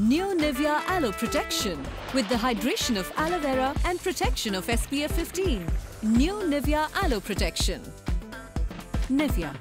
New Nivea Aloe Protection with the hydration of aloe vera and protection of SPF 15. New Nivea Aloe Protection. Nivea.